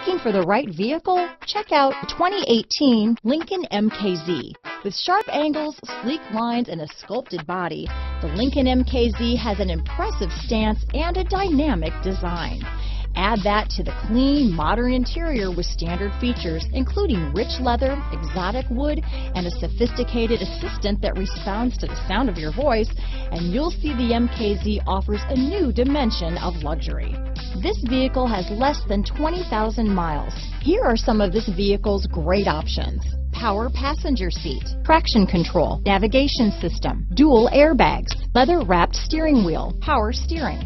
Looking for the right vehicle? Check out 2018 Lincoln MKZ. With sharp angles, sleek lines, and a sculpted body, the Lincoln MKZ has an impressive stance and a dynamic design. Add that to the clean, modern interior with standard features, including rich leather, exotic wood, and a sophisticated assistant that responds to the sound of your voice, and you'll see the MKZ offers a new dimension of luxury. This vehicle has less than 20,000 miles. Here are some of this vehicle's great options. Power passenger seat, traction control, navigation system, dual airbags, leather wrapped steering wheel, power steering,